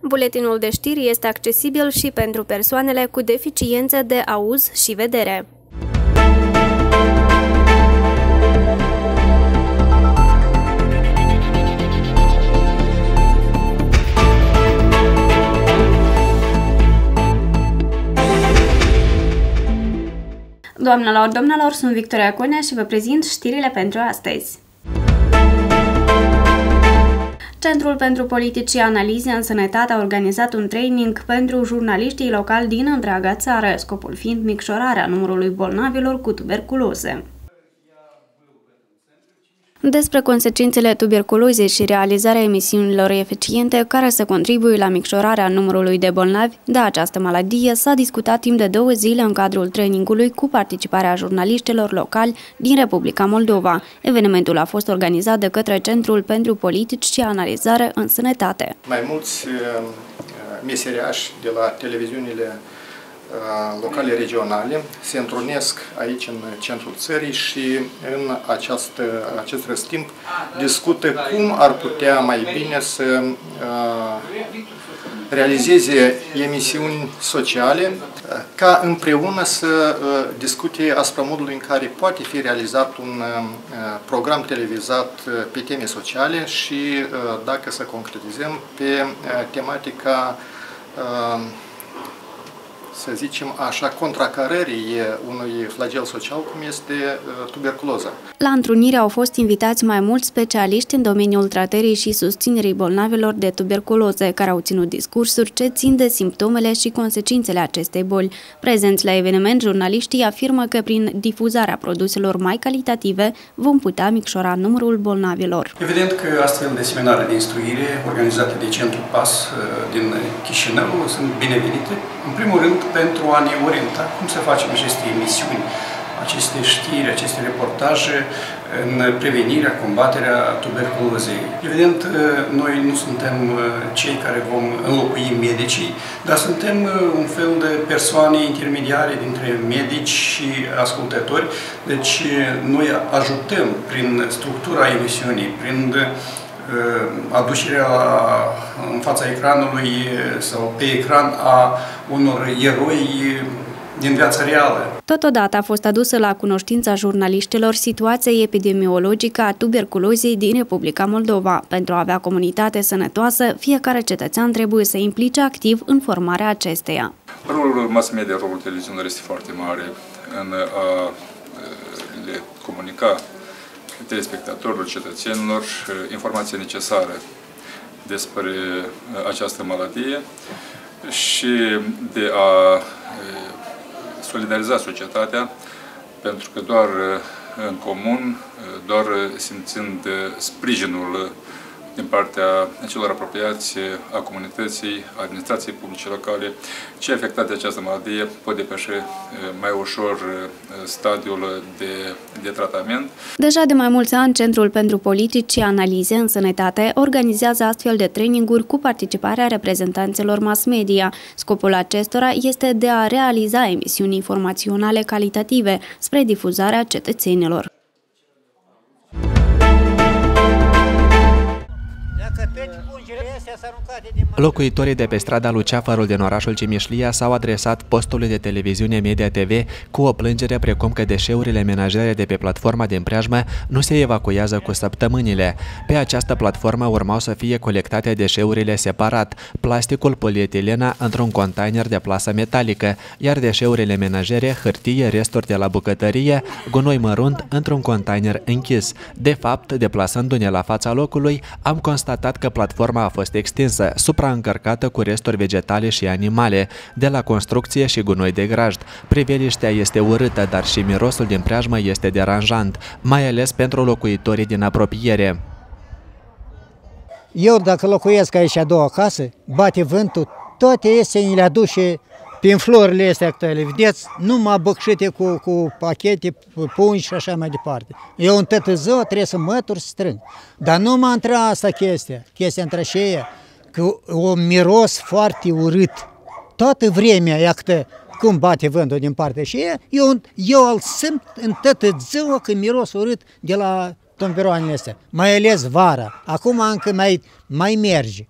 Buletinul de știri este accesibil și pentru persoanele cu deficiențe de auz și vedere. Doamnelor, domnilor, sunt Victoria Conea și vă prezint știrile pentru astăzi. Centrul pentru Politici și Analize în Sănătate a organizat un training pentru jurnaliștii locali din întreaga țară, scopul fiind micșorarea numărului bolnavilor cu tuberculoză. Despre consecințele tuberculozei și realizarea emisiunilor eficiente care să contribuie la micșorarea numărului de bolnavi de această maladie s-a discutat timp de două zile în cadrul trainingului cu participarea jurnaliștilor locali din Republica Moldova. Evenimentul a fost organizat de către Centrul pentru Politici și Analizare în Sănătate. Mai mulți uh, meseriași de la televiziunile Uh, locale regionale se întrunesc aici în centrul țării și în această, acest răstimp discută cum ar putea mai bine să uh, realizeze emisiuni sociale ca împreună să discute asupra modului în care poate fi realizat un program televizat pe teme sociale și dacă să concretizăm pe tematica să zicem așa, contracarării unui flagel social cum este uh, tuberculoza. La întrunire au fost invitați mai mulți specialiști în domeniul tratării și susținerii bolnavilor de tuberculoză, care au ținut discursuri ce țin de simptomele și consecințele acestei boli. Prezenți la eveniment, jurnaliștii afirmă că prin difuzarea produselor mai calitative vom putea micșora numărul bolnavilor. Evident că astfel de seminare de instruire organizate de Centrul PAS uh, din Chișinău sunt binevenite. În primul rând, pentru a ne orienta cum să facem aceste emisiuni, aceste știri, aceste reportaje în prevenirea, combaterea tuberculozei. Evident, noi nu suntem uh, cei care vom înlocui medicii, dar suntem uh, un fel de persoane intermediare dintre medici și ascultători. Deci, uh, noi ajutăm prin structura emisiunii, prin aducerea în fața ecranului sau pe ecran a unor eroi din viața reală. Totodată a fost adusă la cunoștința jurnaliștilor situația epidemiologică a tuberculozei din Republica Moldova. Pentru a avea comunitate sănătoasă, fiecare cetățean trebuie să implice activ în formarea acesteia. Rolul mass media, rolul televiziunilor este foarte mare în a le comunica telespectatorilor, cetățenilor informația necesară despre această maladie și de a solidariza societatea, pentru că doar în comun, doar simțind sprijinul din partea celor apropiați a comunității, a administrației publice locale, cei afectați de această maladie pot depăși eh, mai ușor eh, stadiul de, de tratament. Deja de mai mulți ani, Centrul pentru Politici și Analize în Sănătate organizează astfel de traininguri cu participarea reprezentanților mass media. Scopul acestora este de a realiza emisiuni informaționale calitative spre difuzarea cetățenilor. repete. Locuitorii de pe strada Luceafărul din orașul Cimișlia s-au adresat postului de televiziune Media TV cu o plângere precum că deșeurile menajere de pe platforma din preajmă nu se evacuează cu săptămânile. Pe această platformă urmau să fie colectate deșeurile separat, plasticul, polietilena într-un container de plasă metalică, iar deșeurile menajere, hârtie, resturi de la bucătărie, gunoi mărunt într-un container închis. De fapt, deplasându-ne la fața locului, am constatat că platforma a fost extinsă, supraîncărcată cu resturi vegetale și animale, de la construcție și gunoi de grajd. Priveliștea este urâtă, dar și mirosul din preajmă este deranjant, mai ales pentru locuitorii din apropiere. Eu, dacă locuiesc aici a doua casă, bate vântul, toate esenile aduce prin florile astea actuale, vedeți, numai băcșite cu, cu pachete, pungi și așa mai departe. Eu în tătă ziua trebuie să mătur, să strâng. Dar nu mă între asta chestia, chestia între aceea, că o miros foarte urât. Toată vremea, iată, cum bate vântul din partea și eu, eu îl simt în tătă ziua că miros urât de la tomberoanele astea, mai ales vara. Acum încă mai, mai merge.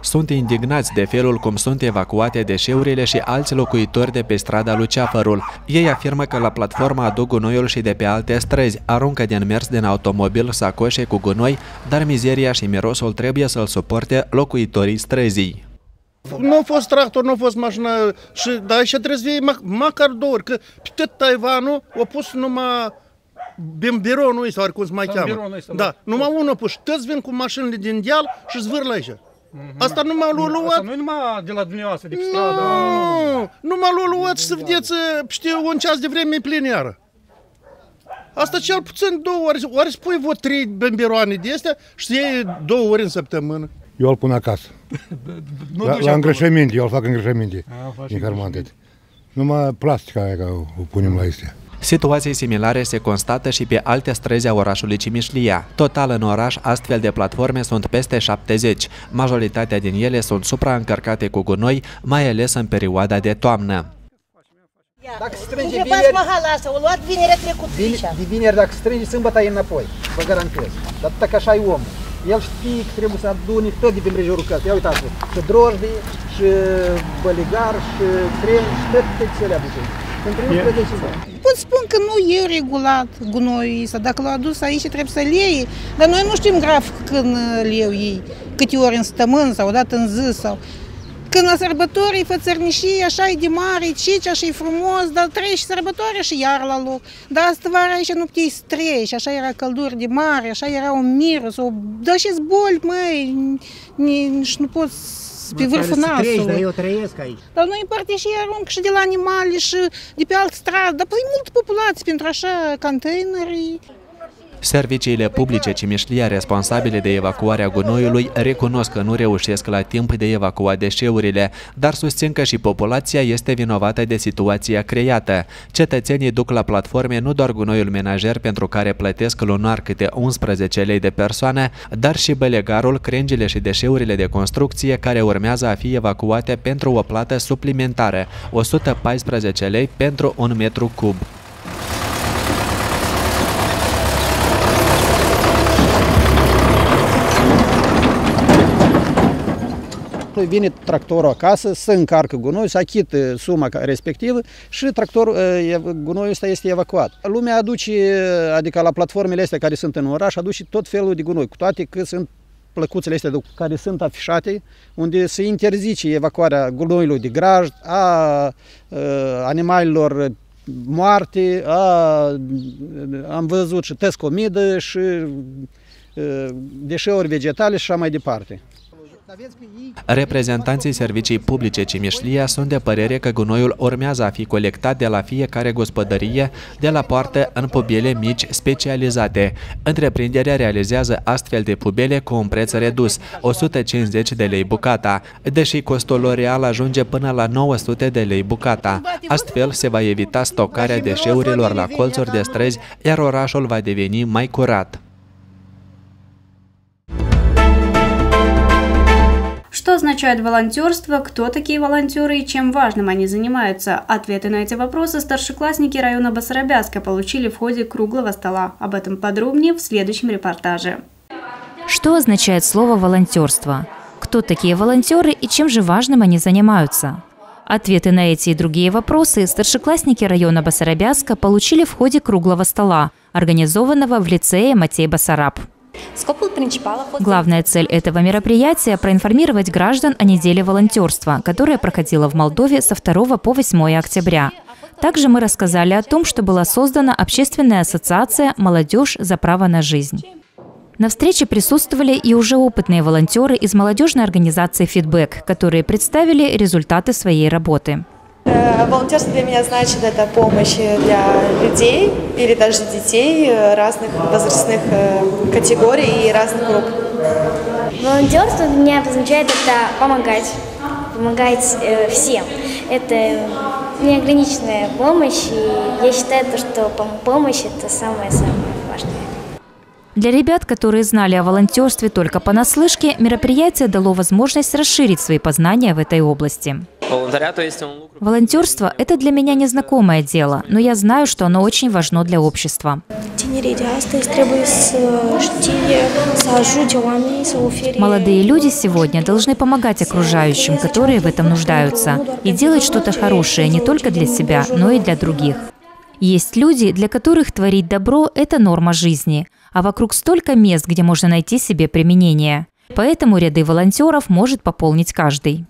Sunt indignați de felul cum sunt evacuate deșeurile și alți locuitori de pe strada Luceafărul. Ei afirmă că la platforma aduc gunoiul și de pe alte străzi, aruncă din mers din automobil sacoșe cu gunoi, dar mizeria și mirosul trebuie să-l suporte locuitorii străzii. Nu a fost tractor, nu a fost mașină, și, dar și trebuie să fie măcar două ori, că pe tot Taiwanul a pus numai Bimbironul ăsta, oricum se mai cheamă. Da, da, numai unul pus. Toți vin cu mașinile din deal și zvârlă aici. Mm-hmm. Asta nu m-a luat. Asta nu numai de la dumneavoastră, de pe stradă. Nu, nu m-a luat și să vedeți, știu, un ceas de vreme e plin iară. Asta cel puțin două ori. Ori spui vă trei bemberoane de astea și să iei două ori în săptămână. Eu îl pun acasă. la, la îngrășăminte, eu îl fac îngrășăminte. În Numai plastica aia o punem la astea. Situații similare se constată și pe alte străzi a orașului Cimișlia. Total în oraș, astfel de platforme sunt peste 70. Majoritatea din ele sunt supraîncărcate cu gunoi, mai ales în perioada de toamnă. Dacă strânge vineri... asta, o luat vinerea trecut vineri, de vineri, dacă strânge sâmbătă, e înapoi, vă garantez. Dar dacă așa e om. El știe că trebuie să adune tot de pe împrejurul căsii. Ia uitați și drojdii, și băligar, și tren, și tot ce le aduce. Pot spun că nu e regulat gunoiul ăsta. Dacă l-au adus aici, trebuie să-l iei. Dar noi nu știm grafic când îl iau ei. Câte ori în stămân sau odată în zi sau... Când la sărbători e fățărnișii, așa e de mare, cici, așa e frumos, dar treci sărbătoarea și iar la loc. Dar asta vara aici nu puteai să treci, așa era călduri de mare, așa era un miros, o... dar și boli, măi, nici nu poți pe vârful nasului. Dar eu trăiesc aici. Dar noi în parte și arunc și de la animale și de pe altă stradă, dar păi multă populație pentru așa containeri. Serviciile publice Cimișlia responsabile de evacuarea gunoiului recunosc că nu reușesc la timp de evacuat deșeurile, dar susțin că și populația este vinovată de situația creată. Cetățenii duc la platforme nu doar gunoiul menajer pentru care plătesc lunar câte 11 lei de persoană, dar și belegarul, crengile și deșeurile de construcție care urmează a fi evacuate pentru o plată suplimentară, 114 lei pentru un metru cub. Vine tractorul acasă, să încarcă gunoi, să achită suma respectivă și tractorul, gunoiul ăsta este evacuat. Lumea aduce, adică la platformele astea care sunt în oraș, aduce tot felul de gunoi, cu toate că sunt plăcuțele astea care sunt afișate, unde se interzice evacuarea gunoiului de grajd, a, a animalelor moarte, a, am văzut și test comidă și deșeuri vegetale și așa mai departe. Reprezentanții servicii publice Cimișlia sunt de părere că gunoiul urmează a fi colectat de la fiecare gospodărie de la poartă în pubele mici specializate. Întreprinderea realizează astfel de pubele cu un preț redus, 150 de lei bucata, deși costul lor real ajunge până la 900 de lei bucata. Astfel se va evita stocarea deșeurilor la colțuri de străzi, iar orașul va deveni mai curat. Означает волонтерство, кто такие волонтеры и чем важным они занимаются? Ответы на эти вопросы старшеклассники района Басарабяска получили в ходе круглого стола. Об этом подробнее в следующем репортаже. Что означает слово «волонтерство»? Кто такие волонтеры и чем же важным они занимаются? Ответы на эти и другие вопросы старшеклассники района Басарабяска получили в ходе круглого стола, организованного в лицее Матей Басараб. Главная цель этого мероприятия – проинформировать граждан о неделе волонтерства, которая проходила в Молдове со 2 по 8 октября. Также мы рассказали о том, что была создана общественная ассоциация «Молодежь за право на жизнь». На встрече присутствовали и уже опытные волонтеры из молодежной организации «Фидбэк», которые представили результаты своей работы. Э, волонтерство для меня значит это помощь для людей или даже детей э, разных возрастных э, категорий и разных групп. Волонтерство для меня означает это помогать, помогать всем. Это неограниченная помощь, и я считаю, что помощь – это самое-самое важное. Для ребят, которые знали о волонтерстве только понаслышке, мероприятие дало возможность расширить свои познания в этой области. Волонтерство – это для меня незнакомое дело, но я знаю, что оно очень важно для общества. Молодые люди сегодня должны помогать окружающим, которые в этом нуждаются, и делать что-то хорошее не только для себя, но и для других. Есть люди, для которых творить добро – это норма жизни, а вокруг столько мест, где можно найти себе применение. Поэтому ряды волонтеров может пополнить каждый.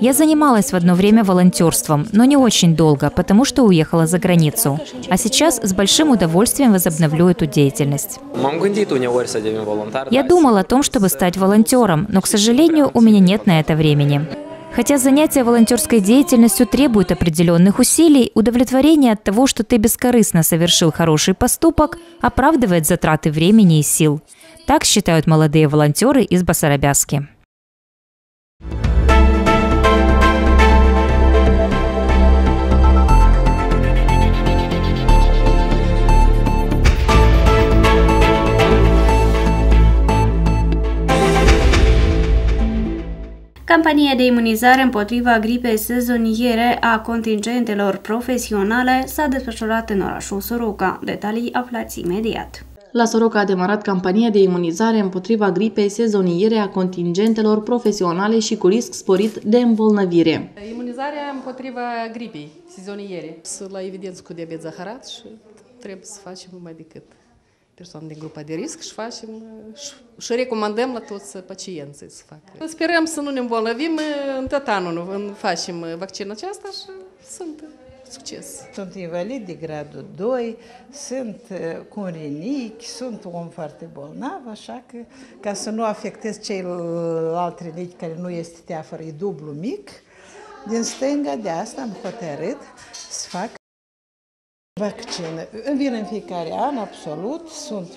Я занималась в одно время волонтерством, но не очень долго, потому что уехала за границу. А сейчас с большим удовольствием возобновлю эту деятельность. Я думал о том, чтобы стать волонтером, но, к сожалению, у меня нет на это времени. Хотя занятия волонтерской деятельностью требуют определенных усилий, удовлетворение от того, что ты бескорыстно совершил хороший поступок, оправдывает затраты времени и сил. Так считают молодые волонтеры из Басарабяски. Campania de imunizare împotriva gripei sezoniere a contingentelor profesionale s-a desfășurat în orașul Soroca. Detalii aflați imediat. La Soroca a demarat campania de imunizare împotriva gripei sezoniere a contingentelor profesionale și cu risc sporit de îmbolnăvire. Imunizarea împotriva gripei sezoniere. La evidență cu diabet zaharat și trebuie să facem mai decât persoane din grupa de risc și facem și recomandăm la toți pacienții să facă. Sperăm să nu ne îmbolnăvim în tot anul, facem vaccinul acesta și sunt succes. Sunt invalid de gradul 2, sunt cu un rinichi, sunt om foarte bolnav, așa că ca să nu afectez ceilalți rinichi care nu este teafără, e dublu mic, din stânga de asta am hotărât să fac vaccin. Îmi vin în fiecare an, absolut, sunt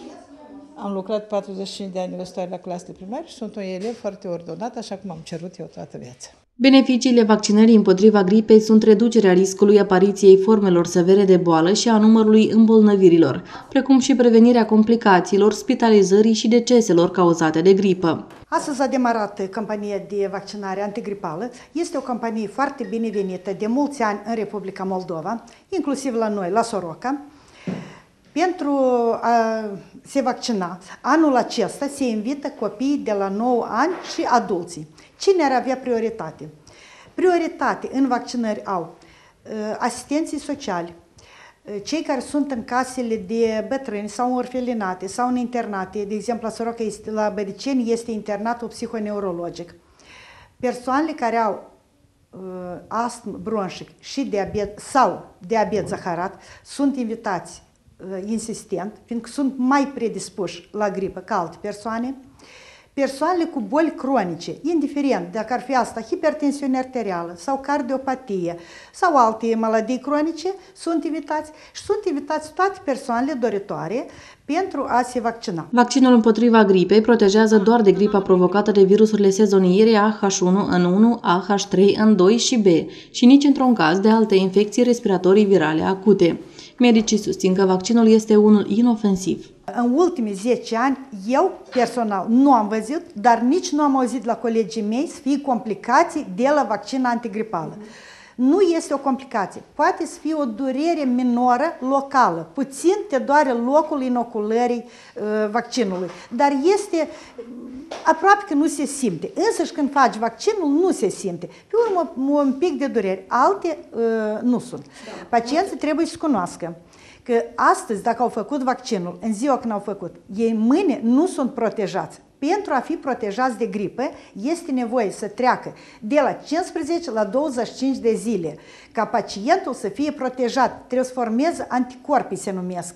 am lucrat 45 de ani universitar la clasă de primar și sunt un elev foarte ordonat, așa cum am cerut eu toată viața. Beneficiile vaccinării împotriva gripei sunt reducerea riscului apariției formelor severe de boală și a numărului îmbolnăvirilor, precum și prevenirea complicațiilor, spitalizării și deceselor cauzate de gripă. Astăzi a demarat campania de vaccinare antigripală. Este o campanie foarte binevenită de mulți ani în Republica Moldova, inclusiv la noi, la Soroca. Pentru a se vaccina, anul acesta se invită copiii de la 9 ani și adulții. Cine ar avea prioritate? Prioritate în vaccinări au asistenții sociali, cei care sunt în casele de bătrâni sau orfelinate sau în internate, de exemplu la Soroca este, la Bădiceni este internatul psihoneurologic, persoanele care au uh, astm bronșic și diabet sau diabet zaharat sunt invitați uh, insistent, fiindcă sunt mai predispuși la gripă ca alte persoane, Persoanele cu boli cronice, indiferent dacă ar fi asta hipertensiune arterială sau cardiopatie sau alte maladii cronice, sunt invitați și sunt invitați toate persoanele doritoare pentru a se vaccina. Vaccinul împotriva gripei protejează doar de gripa provocată de virusurile sezoniere AH1N1, AH3N2 și B și nici într-un caz de alte infecții respiratorii virale acute. Medicii susțin că vaccinul este unul inofensiv. În ultimii 10 ani, eu personal nu am văzut, dar nici nu am auzit la colegii mei să fie complicații de la vaccin antigripală. Nu este o complicație. Poate să fie o durere minoră locală. Puțin te doare locul inoculării uh, vaccinului. Dar este aproape că nu se simte. Însă și când faci vaccinul, nu se simte. Pe urmă, un pic de durere. Alte uh, nu sunt. Pacienții trebuie să cunoască că astăzi, dacă au făcut vaccinul, în ziua când au făcut, ei mâine nu sunt protejați. Pentru a fi protejați de gripă, este nevoie să treacă de la 15 la 25 de zile. Ca pacientul să fie protejat, trebuie să formeze anticorpii, se numesc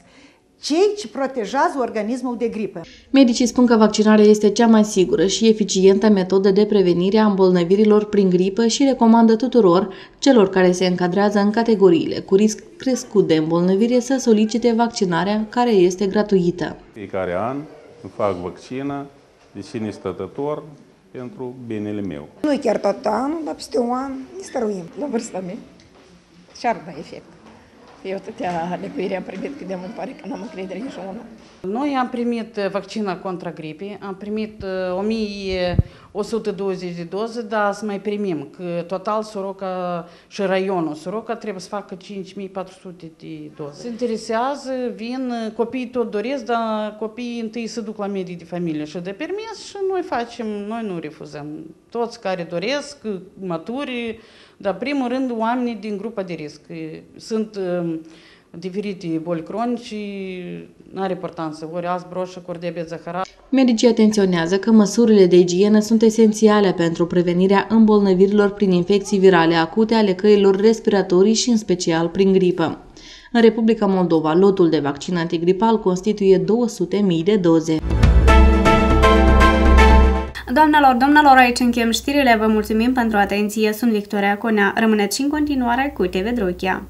cei ce protejează organismul de gripă. Medicii spun că vaccinarea este cea mai sigură și eficientă metodă de prevenire a îmbolnăvirilor prin gripă și recomandă tuturor celor care se încadrează în categoriile cu risc crescut de îmbolnăvire să solicite vaccinarea care este gratuită. Fiecare an îmi fac vaccină de cine stătător pentru binele meu. Nu chiar tot anul, dar peste un an ne stăruim la vârsta mea și ar da efect. Eu atâtea lecuiri am primit că de mult pare că n-am încredere niciodată. Noi am primit vaccina contra gripei, am primit 1100 120 de doze, dar să mai primim, că total Soroca și raionul Soroca trebuie să facă 5400 de doze. Se interesează, vin, copiii tot doresc, dar copiii întâi se duc la medic de familie și de permis și noi facem, noi nu refuzăm. Toți care doresc, maturi, dar primul rând oamenii din grupa de risc. Sunt diferite boli cronice, nu are importanță, ori azi broșă, ori diabet zaharat. Medicii atenționează că măsurile de igienă sunt esențiale pentru prevenirea îmbolnăvirilor prin infecții virale acute ale căilor respiratorii și în special prin gripă. În Republica Moldova, lotul de vaccin antigripal constituie 200.000 de doze. Doamnelor, domnilor, aici închem știrile. Vă mulțumim pentru atenție. Sunt Victoria Conea. Rămâneți și în continuare cu TV Drochia.